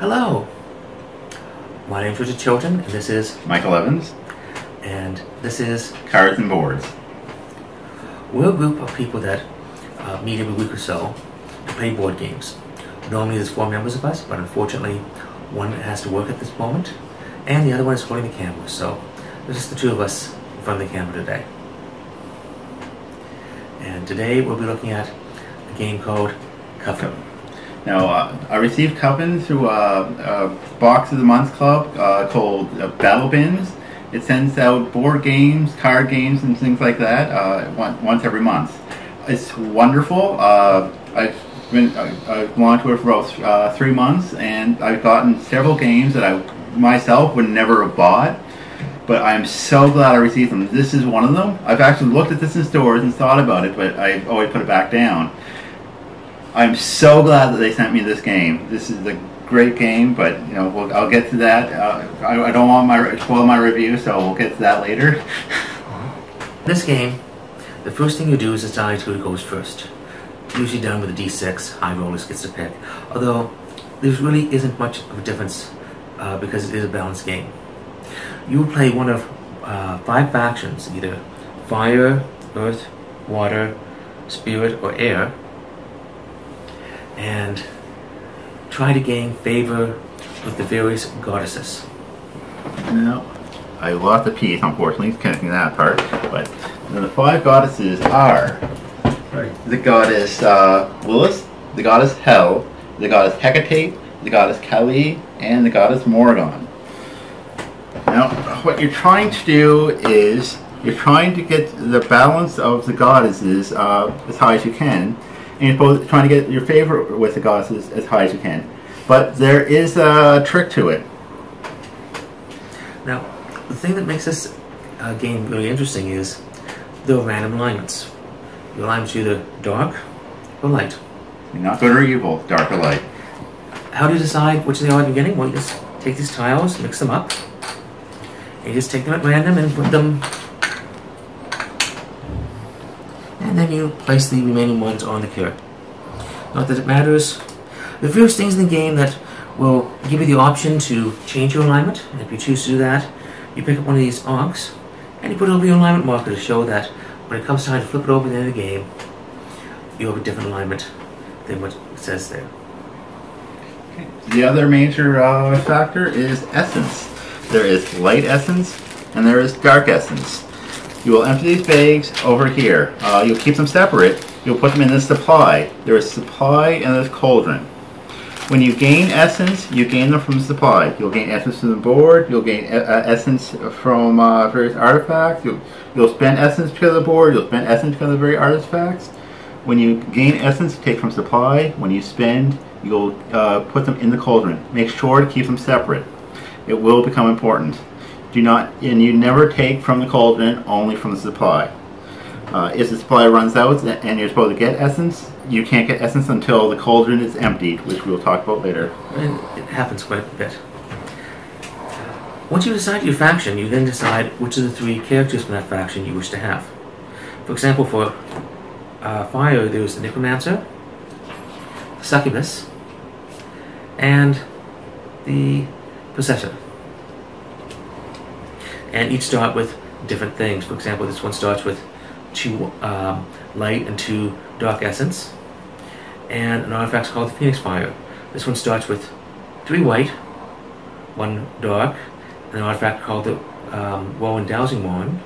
Hello, my name is Richard Chilton, and this is, Michael Evans, and this is, Cards and Boards. we're a group of people that uh, meet every week or so to play board games. Normally there's four members of us, but unfortunately one has to work at this moment, and the other one is holding the camera, so there's just the two of us in front of the camera today. And today we'll be looking at a game called Coven. Now, uh, I received Coven through a, a Box of the Month club uh, called uh, Battle Bins. It sends out board games, card games, and things like that uh, once every month. It's wonderful. Uh, I've been I, I've belonged to it for about uh, three months, and I've gotten several games that I myself would never have bought. But I'm so glad I received them. This is one of them. I've actually looked at this in stores and thought about it, but I've always put it back down. I'm so glad that they sent me this game. This is a great game, but you know we'll, I'll get to that. Uh, I, I don't want my spoil my review, so we'll get to that later. This game, the first thing you do is decide who goes first. Usually done with a d6, high rollers gets to pick. Although, there really isn't much of a difference uh, because it is a balanced game. You play one of uh, five factions, either fire, earth, water, spirit, or air, and try to gain favor with the various goddesses. No, I lost a piece, unfortunately, connecting that part. But the five goddesses are the goddess uh, Lilith, the goddess Hel, the goddess Hecate, the goddess Kali, and the goddess Morrigan. Now, what you're trying to do is you're trying to get the balance of the goddesses uh, as high as you can, and you're both trying to get your favor with the goddesses as high as you can. But there is a trick to it. Now, the thing that makes this uh, game really interesting is the random alignments. Alignments are either dark or light. You're not good or evil, dark or light. How do you decide which they are at the beginning? Well, you just take these tiles, mix them up, and you just take them at random and put them. And then you place the remaining ones on the card. Not that it matters. The various things in the game that will give you the option to change your alignment. And if you choose to do that, you pick up one of these arcs and you put it over your alignment marker to show that when it comes time to flip it over at the end of the game, you have a different alignment than what it says there. The other major uh, factor is essence. There is light essence and there is dark essence. You will empty these bags over here. Uh, you'll keep them separate. You'll put them in the supply. There is supply and there's cauldron. When you gain essence, you gain them from supply. You'll gain essence from the board. You'll gain uh, essence from uh, various artifacts. You'll, you'll spend essence because of the board. You'll spend essence because of the very artifacts. When you gain essence, you take from supply. When you spend, you'll uh, put them in the cauldron. Make sure to keep them separate. It will become important. Do not, and you never take from the cauldron, only from the supply. Uh, if the supply runs out and you're supposed to get essence, you can't get essence until the cauldron is emptied, which we'll talk about later. And it happens quite a bit. Once you decide your faction, you then decide which of the three characters from that faction you wish to have. For example, for uh, Fire, there's the Necromancer, the Succubus, and the Possessor. And each start with different things. For example, this one starts with two um, light and two dark essence, and an artifact called the Phoenix Fire. This one starts with three white, one dark, and an artifact called the um, and Dowsing Wand.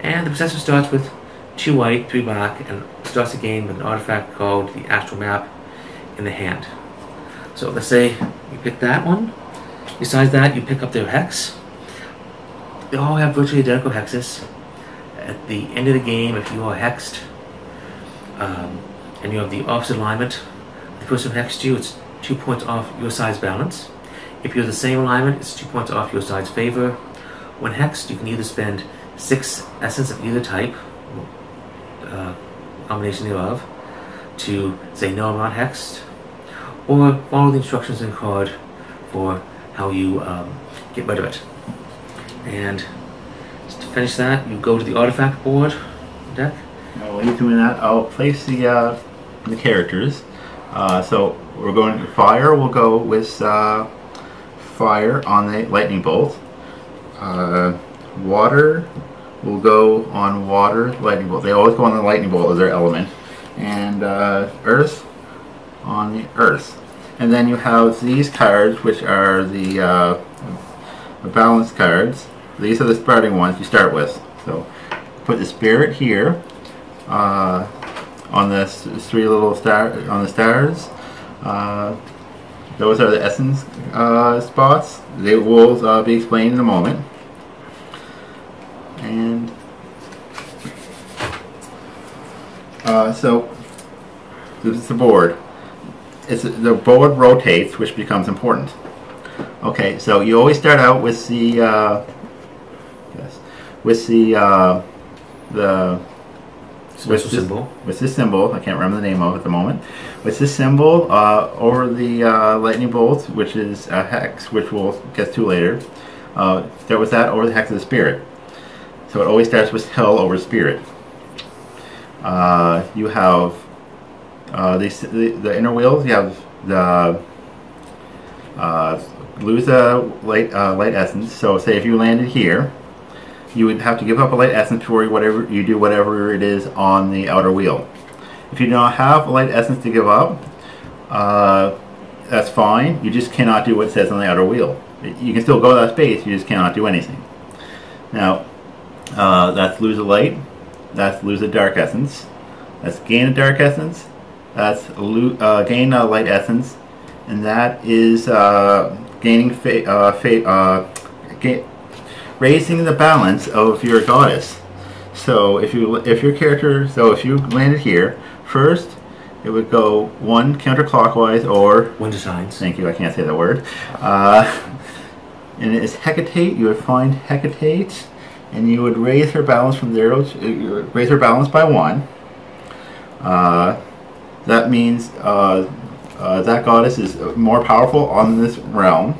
And the Possessor starts with two white, three black, and starts game with an artifact called the Astral Map in the hand. So let's say you pick that one. Besides that, you pick up their hex. They all have virtually identical hexes. At the end of the game, if you are hexed, um, and you have the opposite alignment, the person who hexed you, it's two points off your side's balance. If you're the same alignment, it's two points off your side's favor. When hexed, you can either spend six essence of either type, uh, combination thereof, to say no, I'm not hexed, or follow the instructions in card for how you um, get rid of it. And to finish that, you go to the artifact board deck. While you're doing that, I'll place the uh, the characters. Uh, so we're going to fire. We'll go with uh, fire on the lightning bolt. Uh, water will go on water lightning bolt. They always go on the lightning bolt as their element. And uh, earth on the earth. And then you have these cards, which are the, uh, the balance cards. These are the starting ones you start with. So put the spirit here uh, on the three little star on the stars. Uh, those are the essence uh, spots. They will uh, be explained in a moment. And uh, so this is the board. It's the board rotates, which becomes important. Okay, so you always start out with the uh, with the uh, the Special with this, symbol. with this symbol. I can't remember the name of it at the moment. With this symbol uh, over the uh, lightning bolt, which is a hex, which we'll get to later. Uh, start with that over the hex of the spirit. So it always starts with hell over spirit. Uh, you have uh, these, the, the inner wheels. You have the uh, lose a light uh, light essence. So say if you landed here, you would have to give up a light essence before whatever you do whatever it is on the outer wheel. If you don't have a light essence to give up, uh, that's fine. You just cannot do what it says on the outer wheel. You can still go that space. You just cannot do anything. Now, uh, that's lose a light. That's lose a dark essence. That's gain a dark essence. That's uh, gain a light essence, and that is uh, gaining fa- uh, fa- uh, ga- raising the balance of your goddess. So if you if your character so if you landed here first, it would go one counterclockwise or widdershins. thank you I can't say that word. Uh, and it is Hecate. You would find Hecate, and you would raise her balance from zero. To, you would raise her balance by one. Uh, that means uh, uh, that goddess is more powerful on this realm.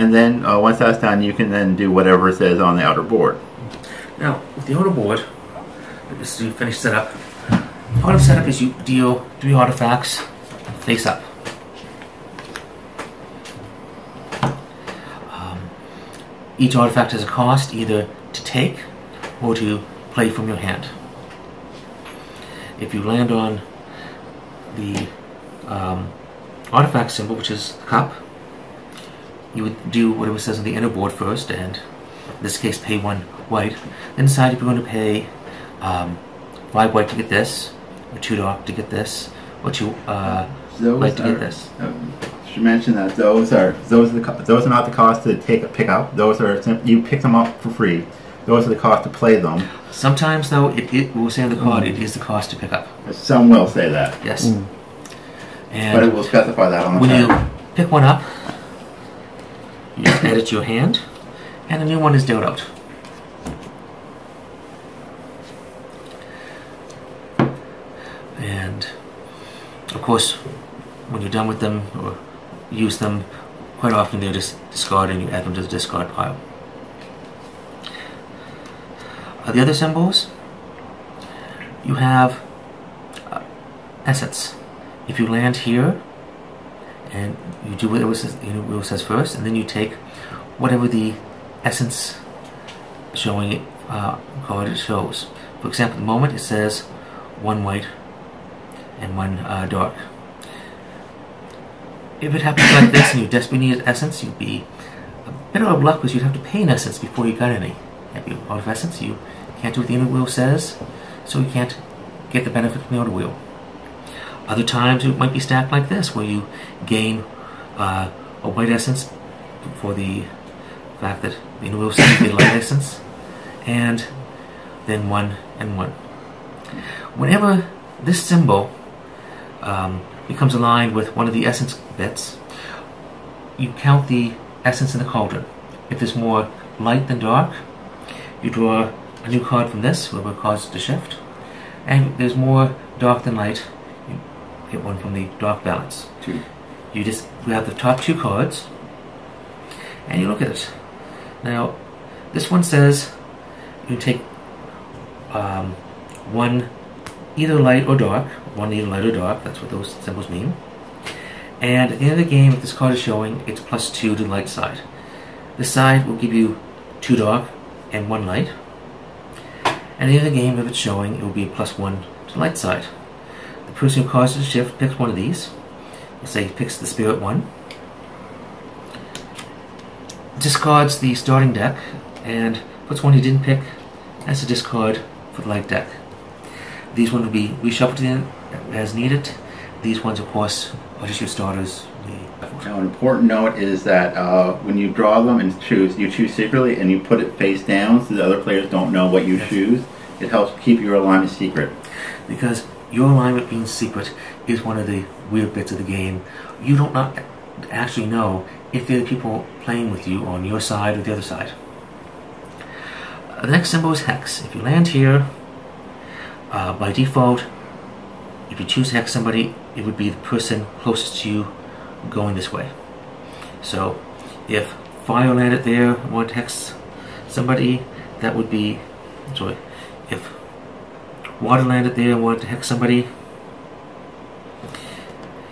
And then uh, once that's done, you can then do whatever it says on the outer board. Now, with the outer board, just to finish setup, part of setup is you deal three artifacts face up. Um, each artifact has a cost either to take or to play from your hand. If you land on the um, artifact symbol, which is the cup, you would do whatever says on the inner board first, and in this case, pay one white. Then decide if you're going to pay um, five white to get this, or two dark to get this, or two uh, Those light to are- get this. Uh, should mention that those are those are the those are not the cost to take a pick up. Those are you pick them up for free. Those are the cost to play them. Sometimes, though, it, it will say on the card it is the cost to pick up. Some will say that, Yes. but And it will specify that on the when you pick one up, you just add it to your hand, and a new one is dealt out. And of course, when you're done with them or use them, quite often they're just discarded and you add them to the discard pile. Uh, the other symbols, you have uh, assets. If you land here, and you do whatever it says, you know, what says first, and then you take whatever the essence showing it uh, it shows. For example, at the moment it says one white and one uh, dark. If it happens like this and you desperately need essence, you'd be a bit out of luck because you'd have to pay an essence before you got any. If you're out of essence, you can't do what the inner wheel says, so you can't get the benefit from the outer wheel. Other times it might be stacked like this, where you gain uh, a white essence for the fact that the says you get light essence, and then one and one. Whenever this symbol um, becomes aligned with one of the essence bits, you count the essence in the cauldron. If there's more light than dark, you draw a new card from this, whoever caused the shift. And there's more dark than light, get one from the dark balance. Two. You just grab the top two cards and you look at it. Now, this one says you take um, one either light or dark, one either light or dark, that's what those symbols mean. And at the end of the game, if this card is showing, it's plus two to the light side. This side will give you two dark and one light. And at the end of the game, if it's showing, it will be plus one to the light side. Person who causes the shift picks one of these. Let's say he picks the spirit one. Discards the starting deck and puts one he didn't pick as a discard for the light deck. These ones will be reshuffled in as needed. These ones, of course, are just your starters. Now, an important note is that uh, when you draw them and choose, you choose secretly and you put it face down so the other players don't know what you choose. It helps keep your alignment secret. Because your alignment being secret is one of the weird bits of the game. You don't not actually know if the other people playing with you on your side or the other side. Uh, the next symbol is hex. If you land here, uh, by default, if you choose to hex somebody, it would be the person closest to you going this way. So, if fire landed there to hex somebody, that would be, sorry, if water landed there and wanted to hex somebody,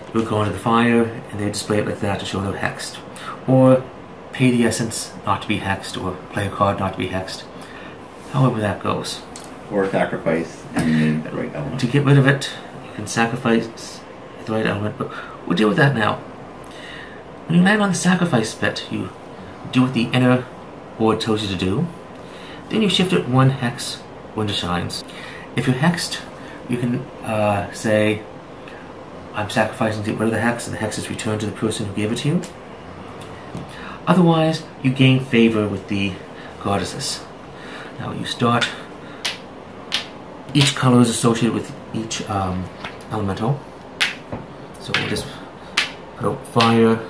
it would go into the fire and they'd display it like that to show they're hexed. Or pay the essence not to be hexed, or play a card not to be hexed. However that goes. Or sacrifice and the right element. To get rid of it, you can sacrifice the right element, but we'll deal with that now. When you land on the sacrifice bit, you do what the inner board tells you to do. Then you shift it one hex widdershins. If you're hexed, you can uh, say, I'm sacrificing to get rid of the hex, and the hex is returned to the person who gave it to you. Otherwise, you gain favor with the goddesses. Now you start each color is associated with each um, elemental. So we'll just put out fire,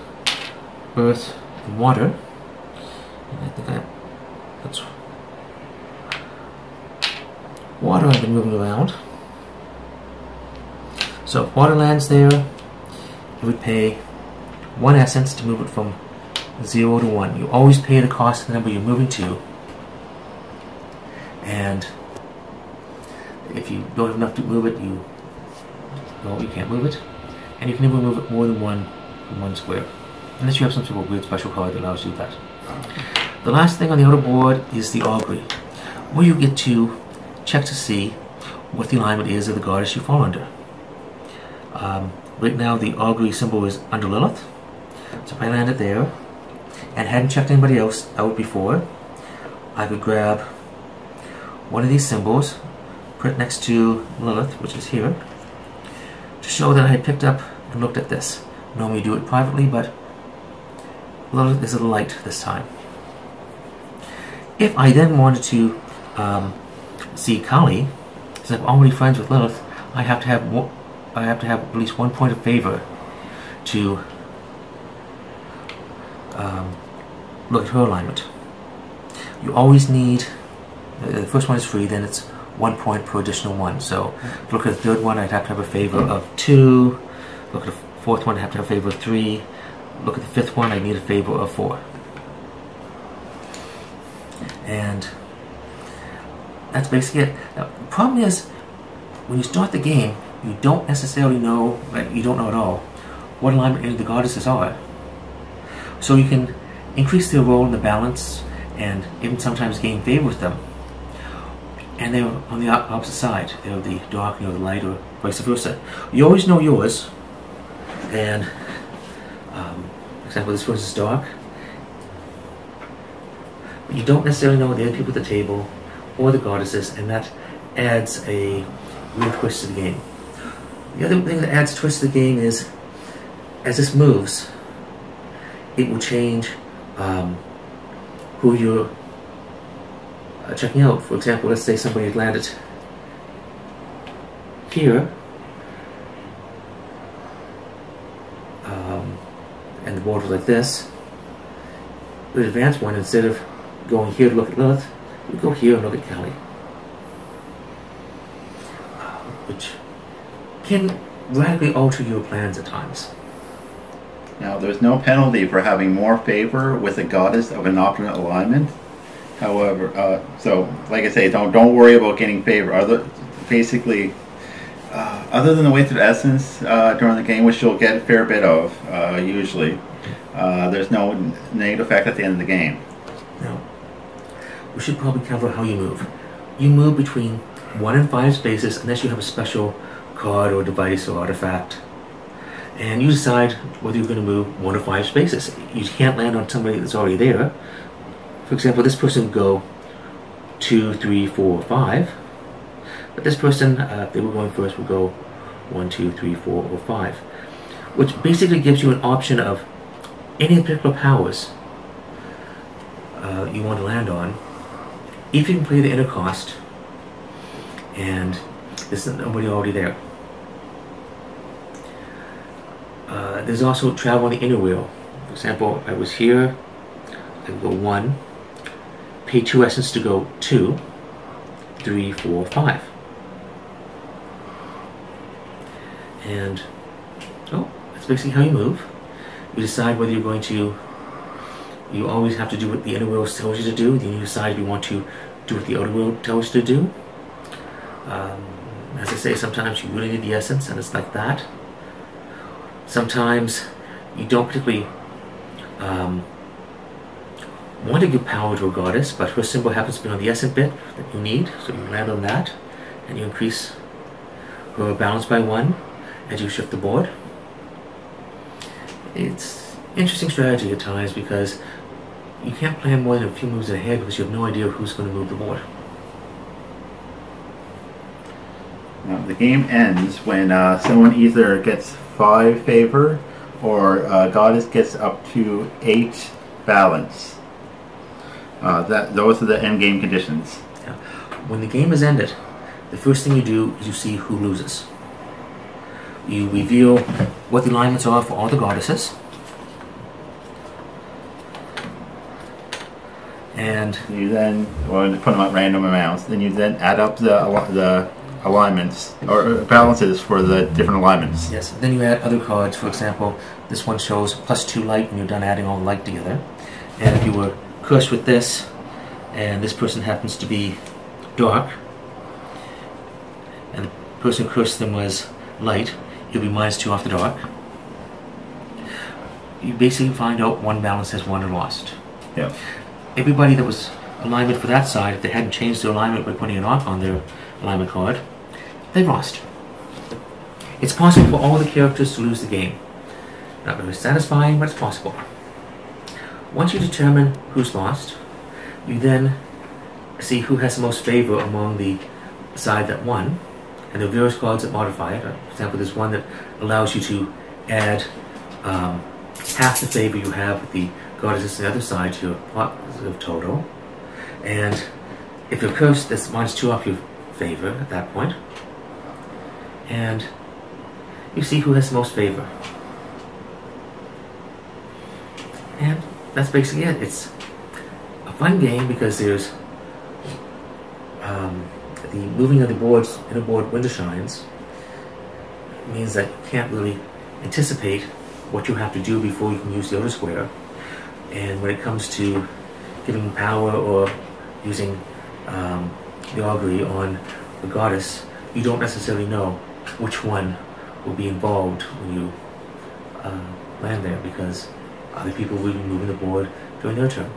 earth, and water. And I think I that's water I've been moving around. So if water lands there, you would pay one essence to move it from zero to one. You always pay the cost of the number you're moving to. And if you don't have enough to move it, you no, you can't move it, and you can never move it more than one one square, unless you have some sort of weird special card that allows you that. The last thing on the outer board is the augury, where you get to check to see what the alignment is of the goddess you fall under. Um, right now, the augury symbol is under Lilith, so if I landed there and hadn't checked anybody else out before, I could grab one of these symbols put it next to Lilith, which is here, to show that I had picked up and looked at this. Normally do it privately, but Lilith is a light this time. If I then wanted to um, see Kali, since I'm already friends with Lilith, I have to have I have to have at least one point of favor to um, look at her alignment. You always need uh, the first one is free, then it's one point per additional one. So look at the third one, I'd have to have a favor of two. Look at the fourth one, I'd have to have a favor of three. Look at the fifth one, I need a favor of four. And that's basically it. Now, the problem is, when you start the game, you don't necessarily know, like, you don't know at all, what alignment any of the goddesses are. So you can increase their role in the balance and even sometimes gain favor with them and they're on the opposite side. They're the dark, you know, the light, or vice versa. You always know yours, and um, for example, this person's dark. But you don't necessarily know the other people at the table or the goddesses, and that adds a weird twist to the game. The other thing that adds twist to the game is, as this moves, it will change um, who you're uh, checking out. For example, let's say somebody had landed here, um, and the board was like this. The advanced one, instead of going here to look at Lilith, we go here and look at Kali, uh, which can radically alter your plans at times. Now, there's no penalty for having more favor with a goddess of an alternate alignment. However, uh, so like I say, don't don't worry about getting favor. Other, basically, Uh, other than the wasted essence uh, during the game, which you'll get a fair bit of, uh, usually, uh, there's no negative effect at the end of the game. We should probably cover how you move. You move between one and five spaces unless you have a special card or device or artifact. And you decide whether you're going to move one or five spaces. You can't land on somebody that's already there. For example, this person go two, three, four, five. But this person, uh, if they were going first, would go one, two, three, four, or five. Which basically gives you an option of any particular powers uh, you want to land on, if you can play the inner cost, and there's nobody already there. Uh, there's also travel on the inner wheel. For example, I was here, I go one, pay two essence to go two, three, four, five. And, oh, that's basically how you move. You decide whether you're going to you always have to do what the inner wheel tells you to do. Then you decide you want to do what the outer wheel tells you to do. Um, as I say, sometimes you really need the essence, and it's like that. Sometimes you don't particularly um, want to give power to a goddess, but her symbol happens to be on the essence bit that you need, so you land on that, and you increase her balance by one as you shift the board. It's interesting strategy at times because you can't plan more than a few moves ahead because you have no idea who's going to move the board. Now, the game ends when uh, someone either gets five favor or uh, goddess gets up to eight balance. Uh, that those are the end game conditions. When the game is ended, the first thing you do is you see who loses. You reveal what the alignments are for all the goddesses. And You then well, put them at random amounts. Then you then add up the the alignments or uh, balances for the different alignments. yes, then you add other cards. For example, this one shows plus two light when you're done adding all the light together. And if you were cursed with this, and this person happens to be dark, and the person who cursed them was light, you'll be minus two off the dark. You basically find out one balance has won or lost. Yeah. Everybody that was alignment for that side, if they hadn't changed their alignment by putting an arc on their alignment card, they lost. It's possible for all the characters to lose the game. Not very satisfying, but it's possible. Once you determine who's lost, you then see who has the most favor among the side that won, and there are various cards that modify it. For example, there's one that allows you to add um, half the favor you have with the goddesses on the other side to your positive total. And if you're cursed, that's minus two off your favor at that point. And you see who has the most favor. And that's basically it. It's a fun game because there's um, the moving of the boards, inner board widdershins, means that you can't really anticipate what you have to do before you can use the other square. And when it comes to giving power or using um, the augury on the goddess, you don't necessarily know which one will be involved when you uh, land there because other people will be moving the board during their turn.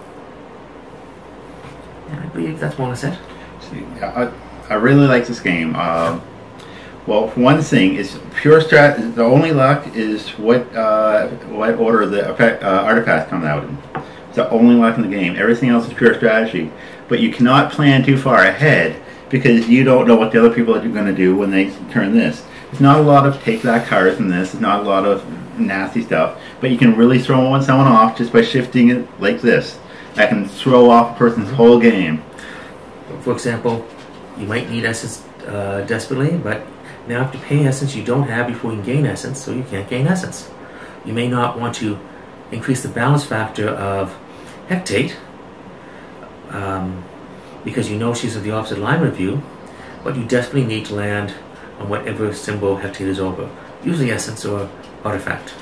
And I believe that's less it. See, I, I really like this game. Um, well, one thing, is pure strat. The only luck is what uh, what order the effect, uh, artifacts come out in. It's the only luck in the game. Everything else is pure strategy. But you cannot plan too far ahead because you don't know what the other people are going to do when they turn this. There's not a lot of take that cards in this. There's not a lot of nasty stuff. But you can really throw one someone off just by shifting it like this. That can throw off a person's whole game. For example, you might need essence uh, desperately, but now you have to pay essence you don't have before you can gain essence, so you can't gain essence. You may not want to increase the balance factor of Hecate um, because you know she's of the opposite alignment of you, but you desperately need to land on whatever symbol Hecate is over, usually essence or artifact.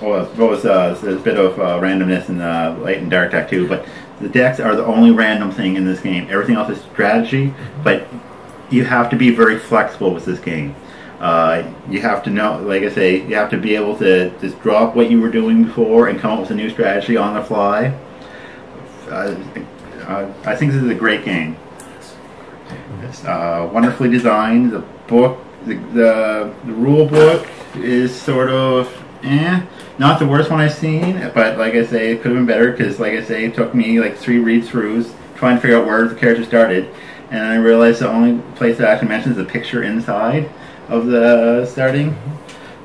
Well, uh, there's a bit of uh, randomness in uh, light and dark too, but The decks are the only random thing in this game. Everything else is strategy, but you have to be very flexible with this game. Uh, you have to know, like I say, you have to be able to just drop what you were doing before and come up with a new strategy on the fly. Uh, uh, I think this is a great game. Uh, wonderfully designed. The book, the, the, the rule book is sort of eh. Not the worst one I've seen, but like I say, it could have been better because, like I say, it took me like three read throughs trying to figure out where the character started, and I realized the only place that actually mentions the picture inside of the starting.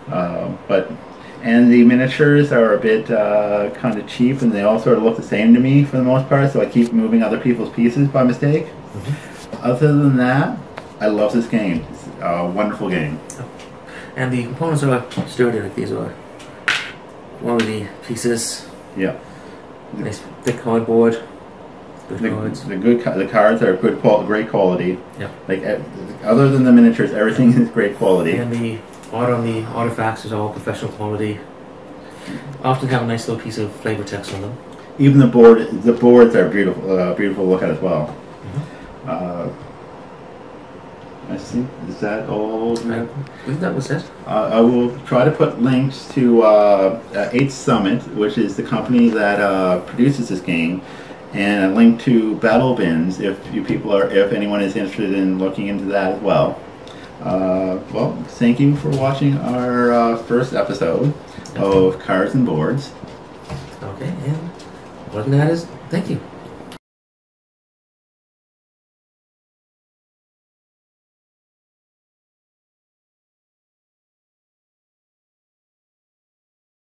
Uh, but and the miniatures are a bit uh, kind of cheap, and they all sort of look the same to me for the most part. So I keep moving other people's pieces by mistake. Other than that, I love this game. It's a wonderful game. And the components are sturdy, like these are quality pieces. Yeah. Nice thick cardboard. Good The, cards. the good the cards are good qual- great quality. Yeah. Like other than the miniatures, everything is great quality. And the art on the artifacts is all professional quality. Often have a nice little piece of flavor text on them. Even the board, the boards are beautiful, uh, beautiful to look at as well. Uh, I think is that all. I believe that was it. Uh, I will try to put links to uh, uh, 8th Summit, which is the company that uh, produces this game, and a link to Battle Bins if you people are, if anyone is interested in looking into that as well. Uh, well, thank you for watching our uh, first episode of Cards and Boards. Okay, and than that is, thank you.